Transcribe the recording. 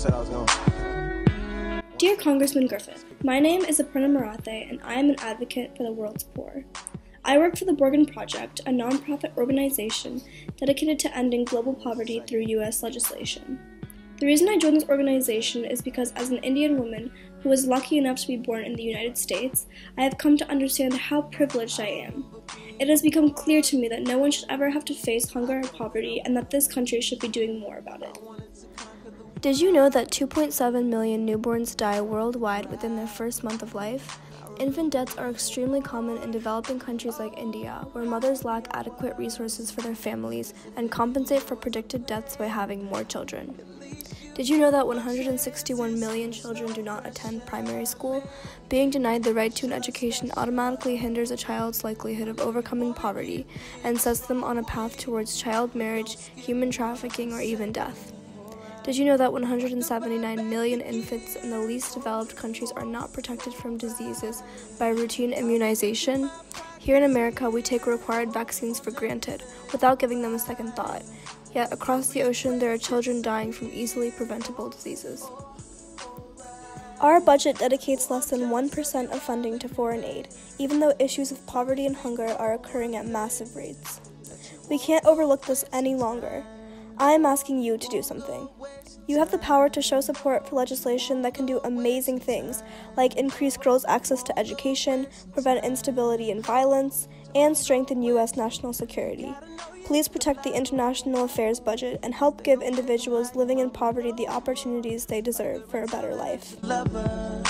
said I was going. Dear Congressman Griffith, my name is Aparna Marathe, and I am an advocate for the world's poor. I work for the Borgen Project, a nonprofit organization dedicated to ending global poverty through U.S. legislation. The reason I joined this organization is because, as an Indian woman who was lucky enough to be born in the United States, I have come to understand how privileged I am. It has become clear to me that no one should ever have to face hunger or poverty, and that this country should be doing more about it. Did you know that 2.7 million newborns die worldwide within their first month of life? Infant deaths are extremely common in developing countries like India, where mothers lack adequate resources for their families and compensate for predicted deaths by having more children. Did you know that 161 million children do not attend primary school? Being denied the right to an education automatically hinders a child's likelihood of overcoming poverty and sets them on a path towards child marriage, human trafficking, or even death. Did you know that 179 million infants in the least developed countries are not protected from diseases by routine immunization? Here in America, we take required vaccines for granted without giving them a second thought. Yet across the ocean, there are children dying from easily preventable diseases. Our budget dedicates less than 1% of funding to foreign aid, even though issues of poverty and hunger are occurring at massive rates. We can't overlook this any longer. I am asking you to do something. You have the power to show support for legislation that can do amazing things, like increase girls' access to education, prevent instability and violence, and strengthen U.S. national security. Please protect the international affairs budget and help give individuals living in poverty the opportunities they deserve for a better life. Lover,